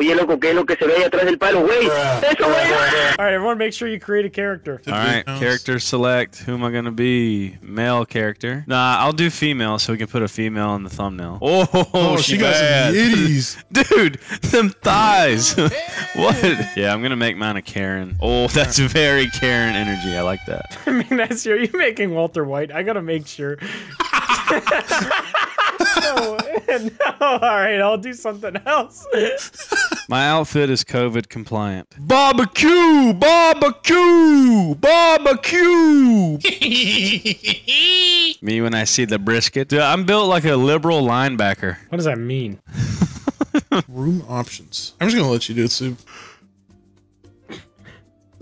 Oye, loco, ¿qué es lo que se ve ahí atrás del palo, güey? Eso, güey. All right, everyone, make sure you create a character. All right, character select. Who am I gonna be? Male character. Nah, I'll do female so we can put a female in the thumbnail. Oh, Oh, she, got bad. some yitties. Dude, them thighs. what? Yeah, I'm gonna make mine a Karen. Oh, that's very Karen energy. I like that. I mean, that's you. You're making Walter White. I gotta make sure. no, no. All right, I'll do something else. My outfit is COVID compliant. Barbecue! Barbecue! Barbecue! Me when I see the brisket. Dude, I'm built like a liberal linebacker. What does that mean? Room options. I'm just gonna let you do it, Soup.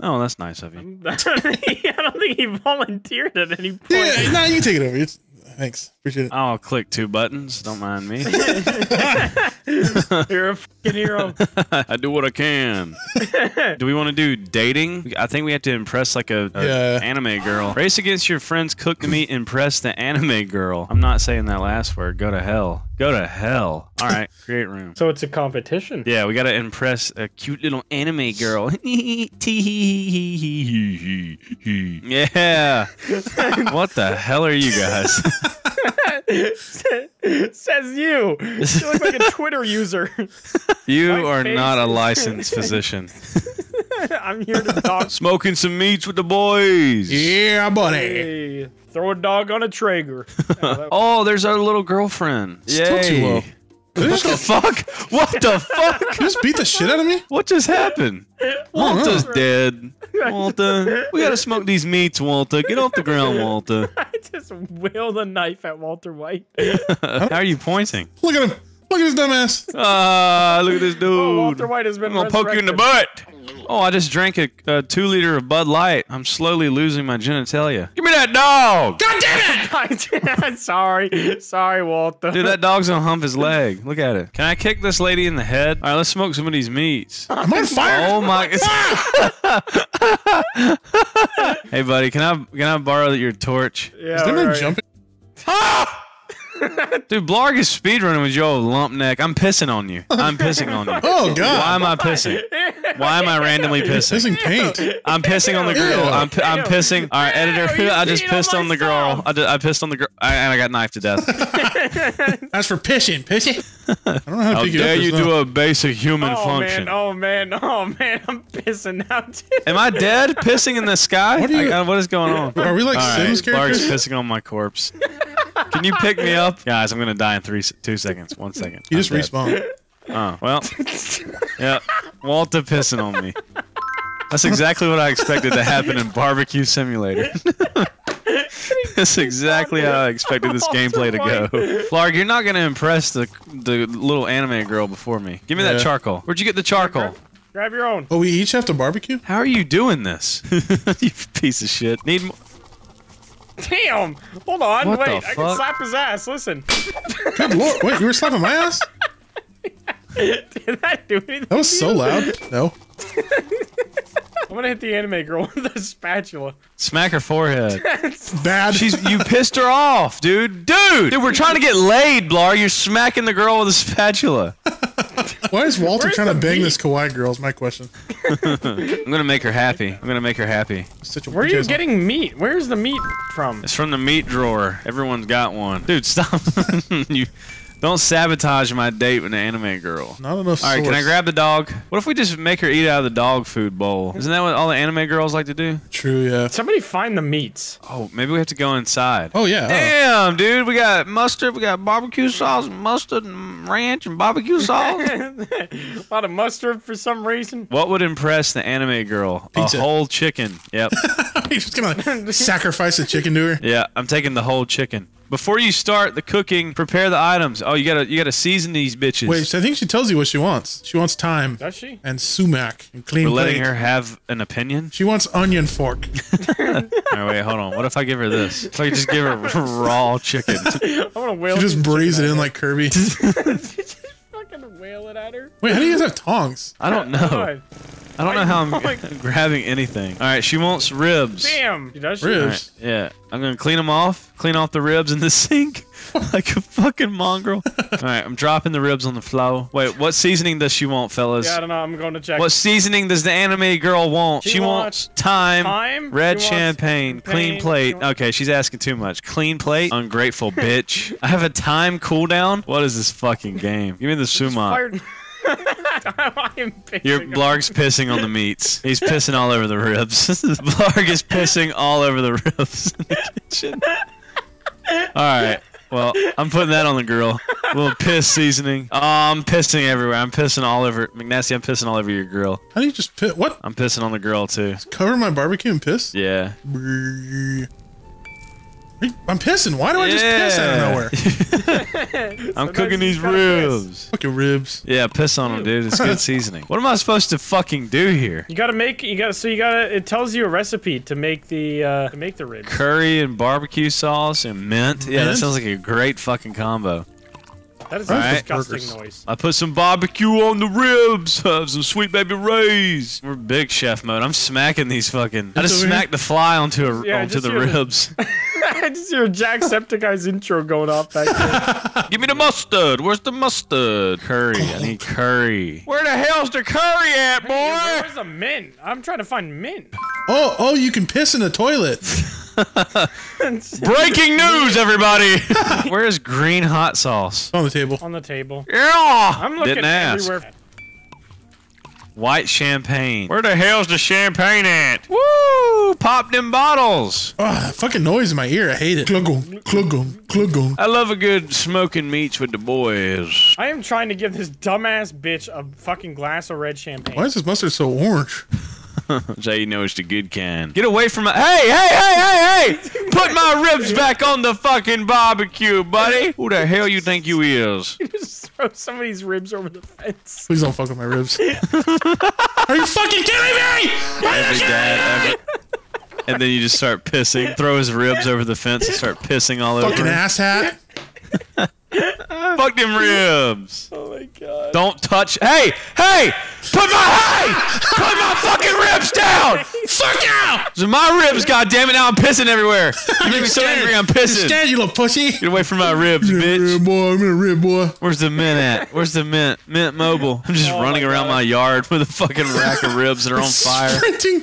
Oh, that's nice of you. I don't think he volunteered at any point. Yeah, nah, you can take it over. It's, thanks, appreciate it. I'll click two buttons. Don't mind me. You're a fucking hero. I do what I can. do we want to do dating? I think we have to impress like a, a Yeah. anime girl. Race against your friends, cook the meat, impress the anime girl. I'm not saying that last word. Go to hell. Go to hell. All right, create room. So it's a competition. Yeah, we gotta impress a cute little anime girl. yeah. what the hell are you guys? Says you. You look like a Twitter user. You My are face not a licensed physician. I'm here to talk. Smoking some meats with the boys. Yeah, buddy. Hey, throw a dog on a Traeger. Oh, there's our little girlfriend. Still Yay. too low. What the fuck? What the fuck? you just beat the shit out of me? What just happened? Walter's dead. Walter, we gotta smoke these meats, Walter. Get off the ground, Walter. I just wheeled a knife at Walter White. How are you pointing? Look at him. Look at this dumbass. Ah, look at this dude. Oh, Walter White has been I'm gonna poke you in the butt. Oh, I just drank a, a two liter of Bud Light. I'm slowly losing my genitalia. Give me that dog! God damn it! sorry, sorry, Walter. Dude, that dog's gonna hump his leg. Look at it. Can I kick this lady in the head? All right, let's smoke some of these meats. I'm on fire. Oh, oh my! hey, buddy, can I can I borrow your torch? yeah, Is there no right. jumping? Ah! Dude, Blarg is speedrunning with your old lump neck. I'm pissing on you. I'm pissing on you. Oh god. Why am I pissing? Why am I randomly pissing? Pissing paint. I'm pissing on the girl. Ew. I'm, pi- I'm pissing. All right, editor. Ew, I just pissed on the girl. I, did, I pissed on the girl, I, and I got knifed to death. As for pissing, pissing. I don't know how to How pick it dare this you now. do a basic human Oh function? man, oh man, oh man, I'm pissing now too. Am I dead? Pissing in the sky? What you- I- what is going on? Are we like All right, Sims Blarg's characters? pissing on my corpse. Can you pick me up, guys? I'm gonna die in three, two seconds. One second. You I'm just dead. respawn. Oh well. yeah, Walter pissing on me. That's exactly what I expected to happen in Barbecue Simulator. That's exactly how I expected this gameplay to go. Blarg, you're not gonna impress the the little anime girl before me. Give me that charcoal. Where'd you get the charcoal? Grab your own. Oh, we each have to barbecue? How are you doing this? you piece of shit. Need more. Damn! Hold on, What the wait, I can fuck? slap his ass. Listen. Good lord. Wait, you were slapping my ass? Did that do anything? That was so loud. No. I'm gonna hit the anime girl with a spatula. Smack her forehead. Bad. She's you pissed her off, dude. Dude, dude, we're trying to get laid, Blarg. You're smacking the girl with a spatula. Why is Walter Where's trying to bang meat? this kawaii girl? Is my question. I'm gonna make her happy. I'm gonna make her happy. Such a Where are you bitch ass- getting meat? Where's the meat from? It's from the meat drawer. Everyone's got one. Dude, stop. you don't sabotage my date with an anime girl. Not enough. All right, can I grab the dog? What if we just make her eat out of the dog food bowl? Isn't that what all the anime girls like to do? True. Yeah. Somebody find the meats. Oh, maybe we have to go inside. Oh yeah. oh. Damn, dude, we got mustard, we got barbecue sauce, and mustard, and ranch, and barbecue sauce. a lot of mustard for some reason. what would impress the anime girl? Pizza. A whole chicken. Yep. He's just gonna sacrifice a chicken to her. yeah, I'm taking the whole chicken. Before you start the cooking, prepare the items. Oh, you gotta you gotta season these bitches. Wait, so I think she tells you what she wants. She wants thyme Does she? and sumac and clean We're letting plate. her have an opinion. She wants onion fork. All right, wait, hold on. What if I give her this? If I just give her raw chicken. I'm gonna whale. She just this braise it in at like Kirby. her. Fucking whale it at her. Wait, how do you guys have tongs? I don't know. God. I don't know how I'm Oh grabbing anything. All right, she wants ribs. Damn. She does. All Ribs. right, yeah, I'm gonna clean them off. Clean off the ribs in the sink like a fucking mongrel. All right, I'm dropping the ribs on the floor. Wait, what seasoning does she want, fellas? Yeah, I don't know. I'm going to check. What seasoning does the anime girl want? She She, wants wants thyme, thyme, red she champagne, clean plate. she Okay, she's asking too much. Clean plate? Ungrateful bitch. I have a time cooldown? What is this fucking game? Give me the sumo. Fired- I am pissing Your off. Blarg's pissing on the meats. He's pissing all over the ribs. Blarg is pissing all over the ribs in the kitchen. Alright. Well, I'm putting that on the grill. A little piss seasoning. Oh, I'm pissing everywhere. I'm pissing all over McNasty, I'm pissing all over your grill. How do you just piss? What? I'm pissing on the grill too. Cover my barbecue and piss? Yeah. Brrr. I'm pissing. Why do I just piss out of nowhere? I'm cooking these just piss. ribs. Fucking ribs. Yeah, piss on them, dude. It's good seasoning. What am I supposed to fucking do here? You gotta make. You gotta. So you gotta. It tells you a recipe to make the uh, to make the ribs. Curry and barbecue sauce and mint. Yeah, that sounds like a great fucking combo. That is a Alright. disgusting Burgers. noise. I put some barbecue on the ribs. Have some Sweet Baby Ray's. We're big chef mode. I'm smacking these fucking. I just over here? smacked the fly onto a, Yeah, onto the hear the- ribs. I just hear Jacksepticeye's intro going off back there. Give me the mustard. Where's the mustard? Curry. I need curry. Where the hell's the curry at, boy? Where's the mint? I'm trying to find mint. Oh, oh, you can piss in the toilet. Breaking news, everybody. Where's green hot sauce? on the table. On the table. Yeah. I'm looking Didn't ask. Everywhere. White champagne. Where the hell's the champagne at? Woo! Pop them bottles. Oh, that fucking noise in my ear. I hate it. Klugum, klugum, klugum. I love a good smoking meats with the boys. I am trying to give this dumbass bitch a fucking glass of red champagne. Why is this mustard so orange? That's how you know it's the good kind. Get away from my. Hey, hey, hey, hey, hey! Put my ribs back on the fucking barbecue, buddy. Who the hell you think you is? You throw some of these ribs over the fence. Please don't fuck with my ribs. Are you fucking kidding me? Every dad ever. And then you just start pissing. Throw his ribs over the fence and start pissing all over Fucking him. asshat. Fuck them ribs. Oh my god. Don't touch. Hey, hey! Put my hey! Put my fucking ribs down! Fuck out! So my ribs, goddammit, now I'm pissing everywhere. You make me so angry, I'm pissing. Stand, you little pussy. Get away from my ribs, Yeah, bitch. boy, I'm in a rib, boy. Where's the mint at? Where's the mint? Mint mobile. I'm just Oh running my around God. my yard with a fucking rack of ribs that are on fire. Sprinting.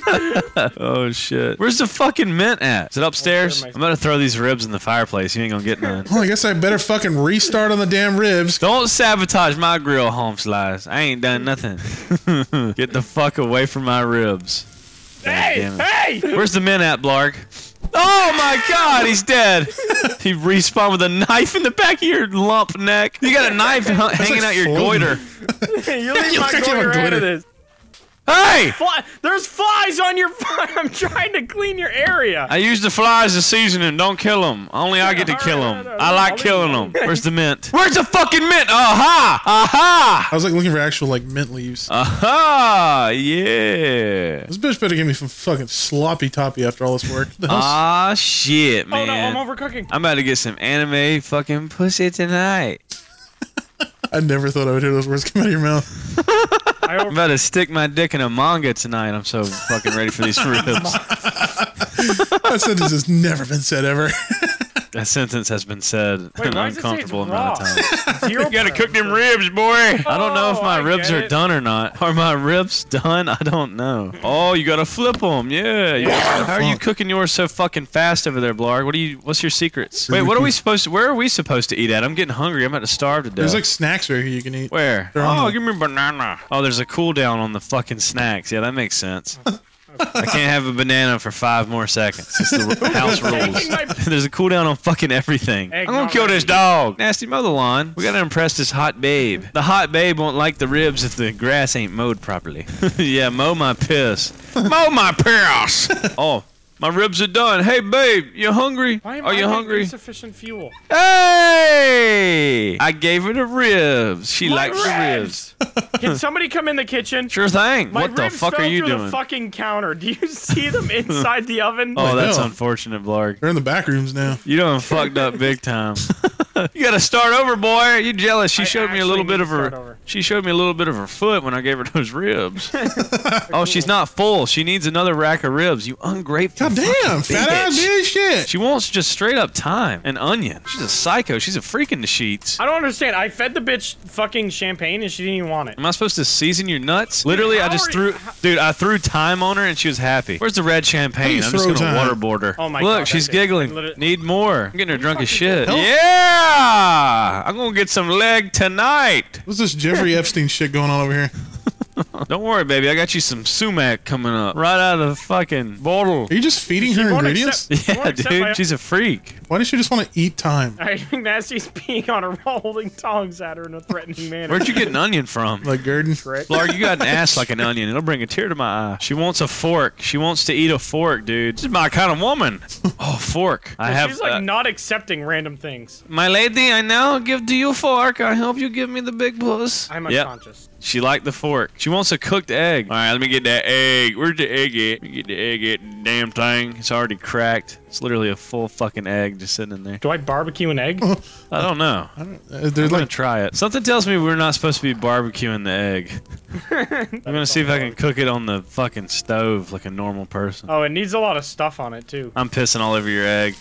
Oh shit. Where's the fucking mint at? Is it upstairs? I'm gonna throw these ribs in the fireplace. You ain't gonna get none. Well, I guess I better fucking restart on the damn ribs. Don't sabotage my grill, home slice. I ain't done nothing. Get the fuck away from my ribs. Hey! Hey! Where's the mint at, Blarg? Oh my god, he's dead. he respawned with a knife in the back of your lump neck. You got a knife hu- hanging like out your folding. goiter. you leave You my look like you have a goiter out of this. Hey! Fly, there's flies on your. I'm trying to clean your area. I use the flies as seasoning. Don't kill them. Only I get to kill Alright, them. alright, I I'll like leave killing them. them. Where's the mint? Where's the fucking mint? Aha! Aha! I was like looking for actual like mint leaves. Aha! Yeah. This bitch better give me some fucking sloppy toppy after all this work. The Ah shit, man. oh no, I'm man. overcooking. I'm about to get some anime fucking pussy tonight. I never thought I would hear those words come out of your mouth. I I'm about to stick my dick in a manga tonight. I'm so fucking ready for these ribs. That sentence has never been said ever. that sentence has been said Wait, an why it uncomfortable amount of raw? times. Zero You gotta cook them ribs, boy. I don't know if Oh, my I ribs are it. done or not. Are my ribs done? I don't know. Oh, you gotta flip them. Yeah. you- How are you cooking yours so fucking fast over there, Blarg? What are you? What's your secrets? Wait, what are we supposed to? Where are we supposed to eat at? I'm getting hungry. I'm about to starve to death. There's like snacks right here you can eat. Where? They're Oh, give me a banana. Oh, there's a cooldown on the fucking snacks. Yeah, that makes sense. I can't have a banana for five more seconds. It's the house rules. There's a cooldown on fucking everything. Egg I'm gonna kill this dog. Nasty mow the lawn. We gotta impress this hot babe. The hot babe won't like the ribs if the grass ain't mowed properly. yeah, mow my piss. mow my piss. oh, my ribs are done. Hey, babe, you hungry? Why am Are I you getting hungry? Insufficient fuel. Hey! I gave her the ribs. She My likes the ribs. Can somebody come in the kitchen? Sure thing. My what the ribs fuck fell are you through doing? the fucking counter. Do you see them inside the oven? oh, that's hell? unfortunate, Blarg. They're in the back rooms now. You done fucked up big time. you gotta start over, boy. You jealous? She I showed me a little bit of her. over. She showed me a little bit of her foot when I gave her those ribs. oh, she's not full. She needs another rack of ribs. You ungrateful. God damn, fat ass bitch. bitch shit. She wants just straight up thyme and onion. She's a psycho. She's a freak in the sheets. I don't understand. I fed the bitch fucking champagne and she didn't even want it. Am I supposed to season your nuts? Literally, I just threw, you- dude. I threw thyme on her and she was happy. Where's the red champagne? I'm just gonna time? waterboard her. Oh my Look, God, she's giggling. Literally- Need more. I'm getting her drunk as shit. Hell- Yeah, I'm gonna get some leg tonight. What's this Jeffrey Epstein shit going on over here? Don't worry, baby. I got you some sumac coming up right out of the fucking bottle. Are you just feeding her ingredients? accept- Yeah, dude. She's a freak. Why does she just want to eat thyme? I think Nasty's peeing on her while holding tongs at her in a threatening manner. Where'd you get an onion from? Like Gurdon? Trick. Blarg, you got an ass like an onion. It'll bring a tear to my eye. She wants a fork. She wants to eat a fork, dude. This is my kind of woman. Oh, fork. I have. She's like uh, not accepting random things. my lady, I now give to you fork. I hope you give me the big puss. I'm Yep. She liked the fork. She wants a cooked egg. All right, let me get that egg. Where's the egg at? Let me get the egg at. Damn thing. It's already cracked. It's literally a full fucking egg just sitting in there. Do I barbecue an egg? I don't know. Uh, I'm There's gonna like try it. Something tells me we're not supposed to be barbecuing the egg. I'm gonna see if I can cook it on the fucking stove like a normal person. Oh, it needs a lot of stuff on it too. I'm pissing all over your egg.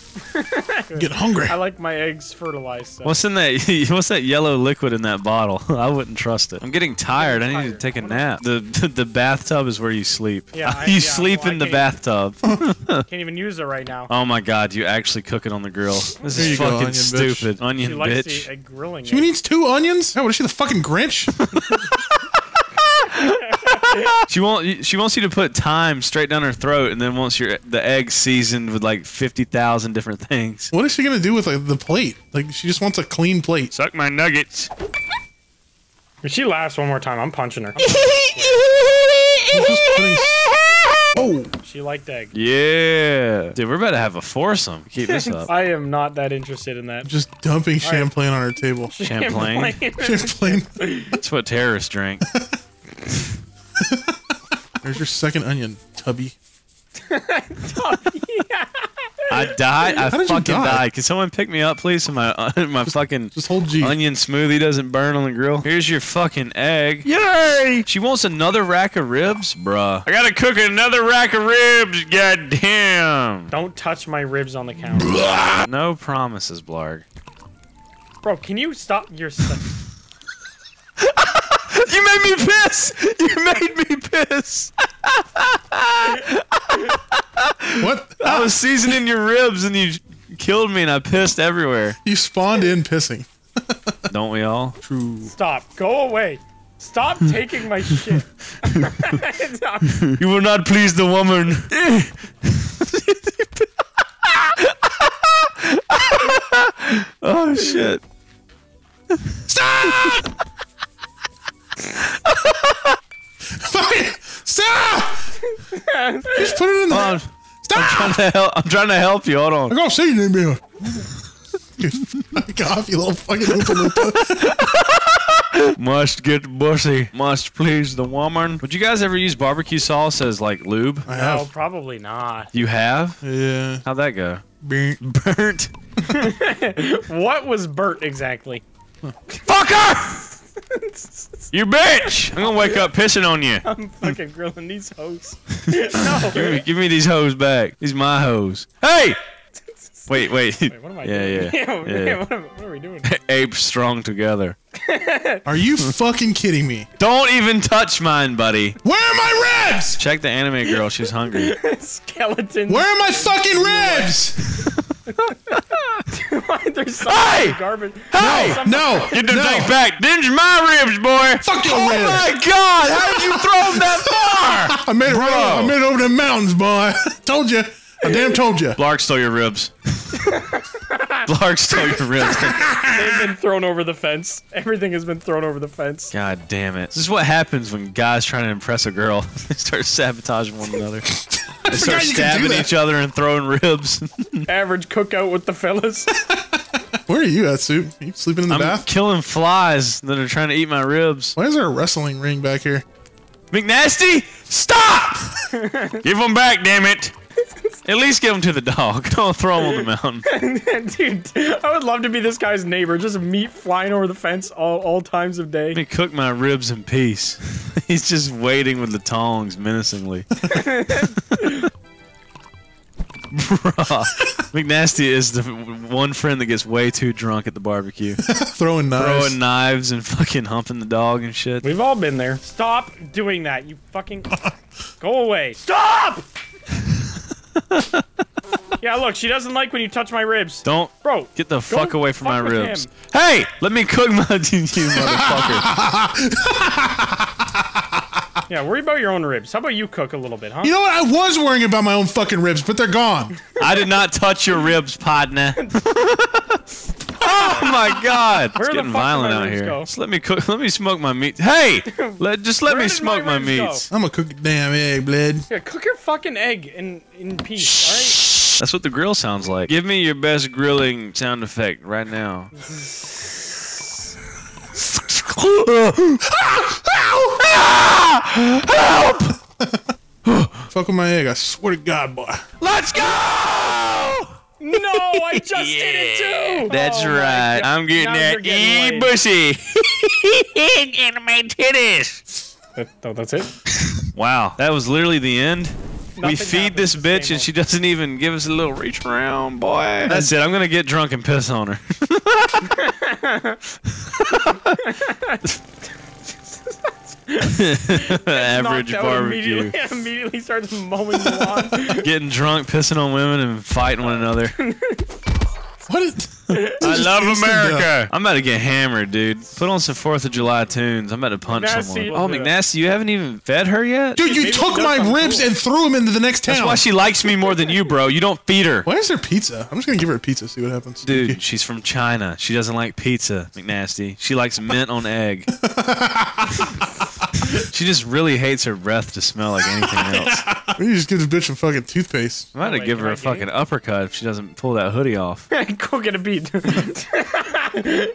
get hungry. I like my eggs fertilized. So. What's in that? What's that yellow liquid in that bottle? I wouldn't trust it. I'm getting tired. I need to take a nap. The the, the bathtub is where you sleep. Yeah, I- you yeah, sleep well, I in the bathtub. Can't even use it right now. oh my god, you actually cook it on the grill. This There is you go, fucking onion bitch. stupid. Onion she likes bitch. the egg grilling. She it. needs two onions? Oh, what is she, the fucking Grinch? She want she wants you to put thyme straight down her throat, and then wants your the egg seasoned with like fifty thousand different things. what is she gonna do with like, the plate? Like, she just wants a clean plate. Suck my nuggets. If she laughs one more time, I'm punching her. She's just putting- Oh, she liked egg. Yeah, dude, we're about to have a foursome. Keep this up. I am not that interested in that. just dumping champagne on her table. Champlain. Champagne. That's what terrorists drink. There's your second onion, Tubby. I died. I How fucking die? died. Can someone pick me up, please? So my uh, my fucking Just hold G. onion smoothie doesn't burn on the grill. Here's your fucking egg. Yay! She wants another rack of ribs, bruh. I gotta cook another rack of ribs. God damn. Don't touch my ribs on the counter. No promises, Blarg. Bro, can you stop your son? You made me piss. You made me piss. What? I was seasoning your ribs and you killed me and I pissed everywhere. You spawned in pissing. Don't we all? True. Stop. Go away. Stop taking my shit. You will not please the woman. oh shit. Fucking Stop! Just put it in Hold there. on. I'm Stop! trying to help. I'm trying to help you. Hold on. I'm gonna see you in a minute. Fuck off, you little fucking Oompa Loompa. Must get bussy. Must please the woman. Would you guys ever use barbecue sauce as like lube? I No, probably not. You have? Yeah. How'd that go? Beep. Burnt. What was burnt exactly? Fucker! you bitch! I'm gonna wake up pissing on you. I'm fucking grilling these hoes. no. Give me, give me these hoes back. These my hoes. Hey! Wait, wait. Wait, what am I yeah, doing? yeah, yeah, yeah. What, am, what are we doing? Apes strong together. Are you fucking kidding me? Don't even touch mine, buddy. Where are my ribs? Check the anime girl. She's hungry. Skeleton. Where are my fucking ribs? There's so Hey! much garbage. Hey! Some- No. Get them no. things back. Them's my ribs, boy. Fuck your oh ribs. my god! How did you throw them that far? I made it. Right, I made it over the mountains, boy. told you. I damn told you. Blarg stole your ribs. Blarg stole your ribs. They've been thrown over the fence. Everything has been thrown over the fence. God damn it. This is what happens when guys trying to impress a girl. they start sabotaging one another. They start you could do stabbing each other and throwing ribs. Average cookout with the fellas. Where are you at, Soup? You sleeping in the I'm bath? killing flies that are trying to eat my ribs. Why is there a wrestling ring back here? McNasty, stop! Give them back, damn it! At least give them to the dog. Don't throw them on the mountain. Dude, I would love to be this guy's neighbor. Just meat flying over the fence all, all times of day. Let me cook my ribs in peace. He's just waiting with the tongs menacingly. Bruh. McNasty is the one friend that gets way too drunk at the barbecue. Throwing knives. Throwing knives and fucking humping the dog and shit. We've all been there. Stop doing that. You fucking go away. Stop! yeah, look, she doesn't like when you touch my ribs. Don't Bro, get the fuck away from my fuck with ribs. him. Hey, let me cook my you motherfucker. Yeah, worry about your own ribs. How about you cook a little bit, huh? You know what? I was worrying about my own fucking ribs, but they're gone. I did not touch your ribs, partner. oh my god. Where it's getting violent out here. go? Just let me cook let me smoke my meat. Hey! Let, just let Where me smoke my my, ribs go? meats. I'm gonna cook a damn egg, blood. Yeah, cook your fucking egg in, in peace, All right. That's what the grill sounds like. Give me your best grilling sound effect right now. Fuck with my egg. I swear to God, boy. Let's go! No, I just did it too! That's Oh right. I'm getting Now that you're getting e bushy. in my titties. That- oh, that's it? Wow, that was literally the end. we feed happens this bitch and she doesn't even give us a little reach around, boy. That's it. I'm gonna get drunk and piss on her. Average barbecue. Immediately, immediately starts mowing the lawn. Getting drunk, pissing on women, and fighting one another. What is? I love America. death. I'm about to get hammered, dude. Put on some Fourth of July tunes. I'm about to punch McNasty, someone. Oh. McNasty, you haven't even fed her yet? Dude, you took my ribs cool. and threw them into the next town. That's why she likes me more than you, bro. You don't feed her. Why is there pizza? I'm just gonna give her a pizza. See what happens. Dude, she's from China. She doesn't like pizza, McNasty. She likes mint on egg. she just really hates her breath to smell like anything else. Maybe you just give this bitch a fucking toothpaste. I'm about to oh give her a fucking uppercut if she doesn't pull that hoodie off. Go get a beat.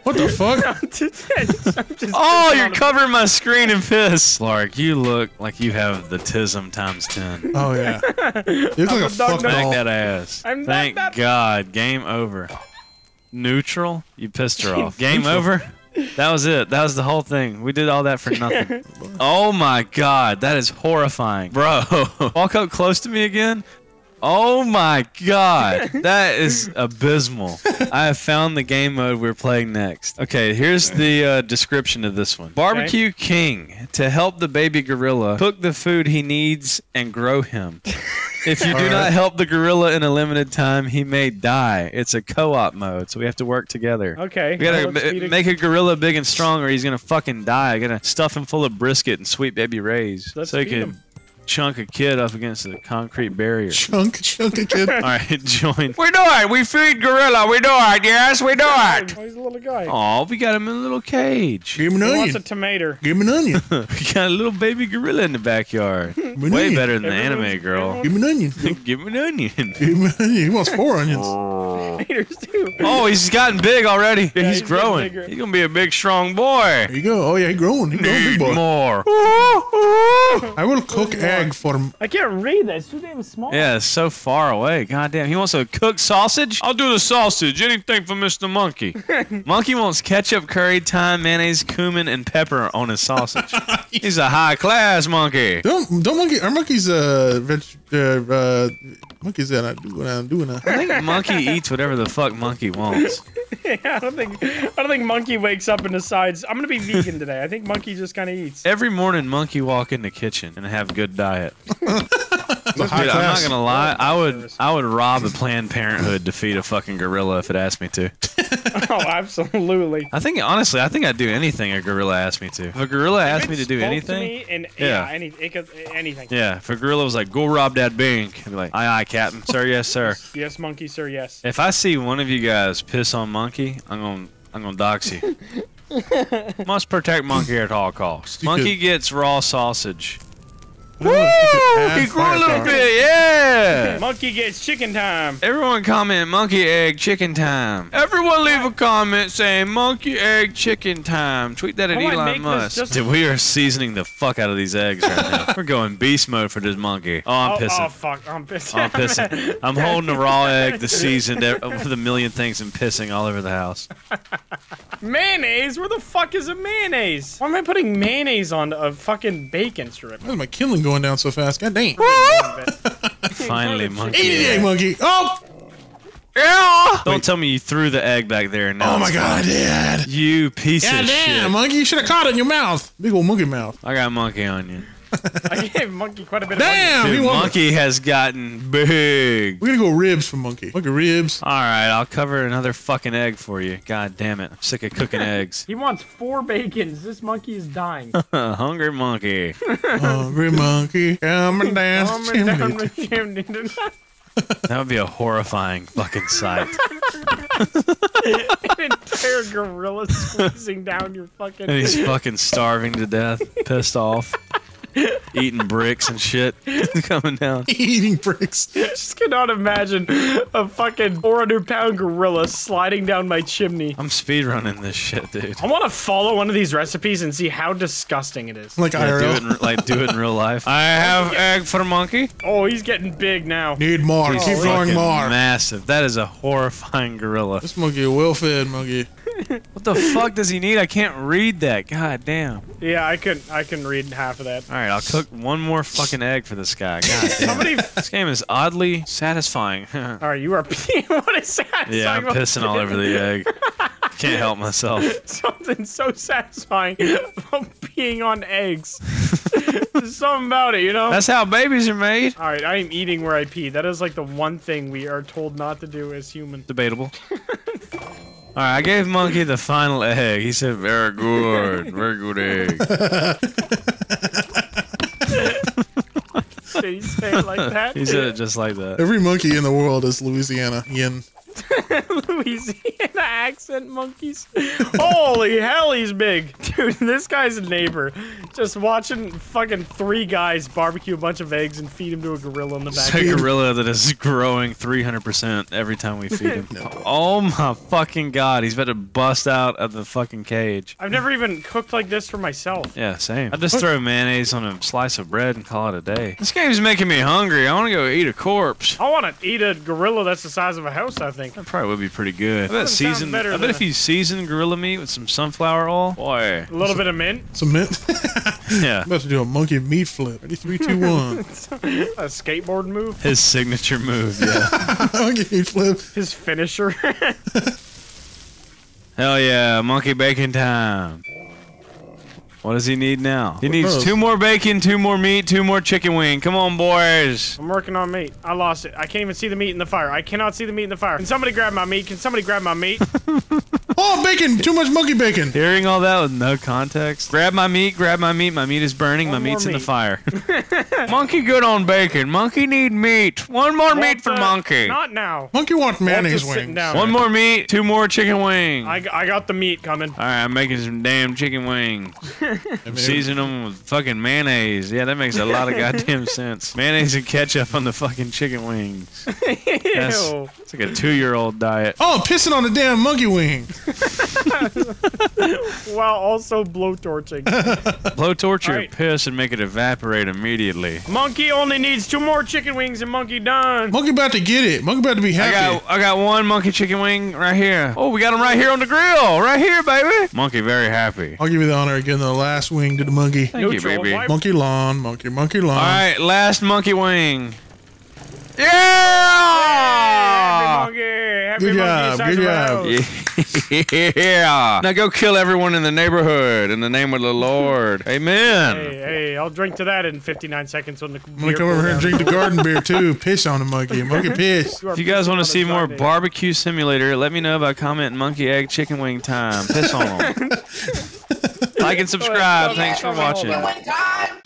What the fuck? I'm just Oh, you're covering my screen in piss. Blarg, you look like you have the tism times 10. Oh yeah. You look like a a fuck now. Doll. that ass. I'm not Thank that- God. Game over. Neutral? You pissed her off. Game over? That was it. That was the whole thing. We did all that for nothing. oh my God. That is horrifying. Bro, walk up close to me again. Oh my God. That is abysmal. I have found the game mode we're playing next. Okay, here's the uh, description of this one Barbecue King. To help the baby gorilla cook the food he needs and grow him. If you do not help the gorilla in a limited time, he may die. It's a co-op mode, so we have to work together. Okay. We gotta well, let's ma- feed a- make a gorilla big and strong, or he's gonna fucking die. I gotta stuff him full of brisket and Sweet Baby Ray's, Let's so he feed can him. Chunk a kid up against the concrete barrier. Chunk, chunk a kid. All right, join. We do it. We feed gorilla. We do it. Yes, we do Oh, it. he's a little guy. Oh, we got him in a little cage. Give him an he wants a tomato. Give him an onion. we got a little baby gorilla in the backyard. Give him an Way onion. better than the anime girl. Give him an onion. Give him an onion. Give him an onion. He wants four onions. Tomatoes too. Oh, he's gotten big already. Yeah, he's, he's growing. He's gonna be a big, strong boy. There you go. Oh yeah, he growing. He growing, big Need boy. more. I will cook egg for him. I can't read that. It's too damn small. Yeah, it's so far away. God damn. He wants a cooked sausage? I'll do the sausage. Anything for Mr. Monkey. Monkey wants ketchup, curry, thyme, mayonnaise, cumin, and pepper on his sausage. He's a high class monkey. Don't don't monkey. Our monkeys uh veg uh, uh monkeys that I do what I'm doing. I think monkey eats whatever the fuck monkey wants. Yeah, I don't think I don't think Monkey wakes up and decides I'm gonna be vegan today. I think Monkey just kind of eats. Every morning, monkey walk in the kitchen and have good diet. it's a high Dude, I'm not gonna lie. I would I would rob a Planned Parenthood to feed a fucking gorilla if it asked me to. Oh, absolutely. I think honestly, I think I'd do anything a gorilla asked me to. If a gorilla asked me to do Spoke anything, me and Yeah. yeah, any, it could, anything. yeah. If a gorilla was like, "Go rob that bank," I'd be like, "Aye, aye, Captain, sir, yes, sir." Yes, Monkey, sir. Yes. If I see one of you guys piss on monkey, I'm gonna I'm gonna dox you. Must protect monkey at all costs. Monkey gets raw sausage. Woo! He grew a little bit, yeah! Monkey gets chicken time. Everyone comment monkey egg chicken time. Everyone leave a comment saying monkey egg chicken time. Tweet that at I might Elon Musk. Dude, we are seasoning the fuck out of these eggs right now. We're going beast mode for this monkey. Oh, I'm oh, oh pissing. oh fuck, I'm pissing. I'm pissing. I'm holding the raw egg, the seasoned, with a million things, and pissing all over the house. mayonnaise? Where the fuck is a mayonnaise? Why am I putting mayonnaise on a fucking bacon strip? Why is my kindling going down so fast? God damn. Finally, monkey. Eat the egg, egg. monkey. Oh! Yeah! Don't tell me you threw the egg back there. and now Oh my god, I did. You piece God of damn, shit. monkey. You should have caught it in your mouth. Big old monkey mouth. I got monkey on you. I gave Monkey quite a bit of Damn, he Dude, won. monkey has gotten big. We're gonna go ribs for monkey. Monkey ribs. All right, I'll cover another fucking egg for you. God damn it, I'm sick of cooking eggs. He wants four bacons. This monkey is dying. Hungry monkey. Hungry monkey. Coming down Oh, the down the chimney tonight. That would be a horrifying fucking sight. An entire gorilla squeezing down your fucking. And he's fucking starving to death, pissed off, eating bricks and shit coming down. Eating bricks. just cannot imagine a fucking 400 pound gorilla sliding down my chimney. I'm speedrunning this shit, dude. I want to follow one of these recipes and see how disgusting it is. Like Yeah, do it in, like do it in real life. I have egg for a monkey. Oh, he's getting big now. Need more. He's Keep growing fucking more. massive. That is a horrifying gorilla. This monkey a well-fed monkey. What the fuck does he need? I can't read that. God damn. Yeah, I can I can read half of that. All right, I'll cook one more fucking egg for this guy. God damn. Somebody. This game is oddly satisfying. All right, you are. Peeing. What is Yeah, I'm pissing all over the egg. Can't help myself. Something so satisfying about peeing on eggs. There's something about it, you know. That's how babies are made. All right, I am eating where I pee. That is like the one thing we are told not to do as humans. Debatable. All right, I gave Monkey the final egg. He said, "Very good, very good egg." Did he say it like that? He said it just like that. Every monkey in the world is Louisiana. Yin. Louisiana accent monkeys. Holy hell, he's big. Dude, this guy's a neighbor. Just watching fucking three guys barbecue a bunch of eggs and feed him to a gorilla in the It's a gorilla that is growing 300% every time we feed him. Oh my fucking god, he's about to bust out of the fucking cage. I've never even cooked like this for myself. Yeah, same. I just throw mayonnaise on a slice of bread and call it a day. This game's making me hungry. I want to go eat a corpse. I want to eat a gorilla that's the size of a house, I think. That probably would be pretty good. I bet Doesn't season. I bet than if you season gorilla meat with some sunflower oil, boy. A little bit of mint, Some mint. Yeah. I'm about to do a monkey meat flip. Ready? Three, two, one. a skateboard move, His signature move, yeah. monkey meat flip. his finisher. Hell yeah, monkey bacon time. What does he need now? He needs knows? two more bacon, two more meat, two more chicken wing. Come on, boys. I'm working on meat. I lost it. I can't even see the meat in the fire. I cannot see the meat in the fire. Can somebody grab my meat? Can somebody grab my meat? Bacon! Too much monkey bacon. Hearing all that with no context. Grab my meat, grab my meat. My meat is burning. One my more meat's in the fire. monkey good on bacon. Monkey need meat. One more meat for Walter, monkey. Not now. Monkey want mayonnaise Walter's wings. down. One more meat, two more chicken wings. I, I got the meat coming. All right, I'm making some damn chicken wings. I'm seasoning them with fucking mayonnaise. Yeah, that makes a lot of goddamn sense. Mayonnaise and ketchup on the fucking chicken wings. That's, Ew. it's like a two-year-old diet. Oh, I'm pissing on the damn monkey wing. While also blowtorching. Blow torch your All right. piss and make it evaporate immediately. monkey only needs two more chicken wings and monkey done. Monkey about to get it. Monkey about to be I happy. got I got one monkey chicken wing right here. Oh, we got them right here on the grill, right here, baby. Monkey very happy. I'll give you the honor of getting the last wing to the monkey. Thank you, Neutral, baby. why- Monkey lawn, monkey, monkey lawn. All right, last monkey wing. Happy Yeah! monkey. Happy Good monkey job, size good job. house. Yeah. Now go kill everyone in the neighborhood in the name of the Lord. Amen. Hey, hey, I'll drink to that in 59 seconds when the I'm gonna come over here and drink the garden beer too. Piss on the monkey. Monkey piss. If you guys want to see more barbecue simulator, let me know by commenting monkey egg chicken wing time. Piss on them. like and subscribe. Thanks for watching.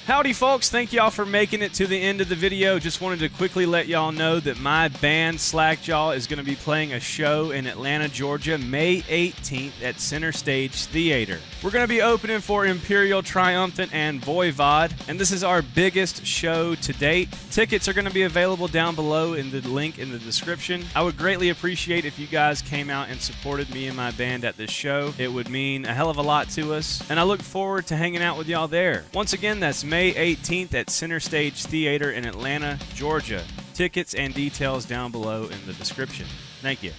Howdy, folks. Thank y'all for making it to the end of the video. Just wanted to quickly let y'all know that my band, Slackjaw, is going to be playing a show in Atlanta, Georgia, May 18th at Center Stage Theater. We're going to be opening for Imperial Triumphant and Voivod, and this is our biggest show to date. Tickets are going to be available down below in the link in the description. I would greatly appreciate if you guys came out and supported me and my band at this show. It would mean a hell of a lot to us, and I look forward to hanging out with y'all there. Once again, that's May 18th at Center Stage Theater in Atlanta, Georgia. Tickets and details down below in the description. Thank you.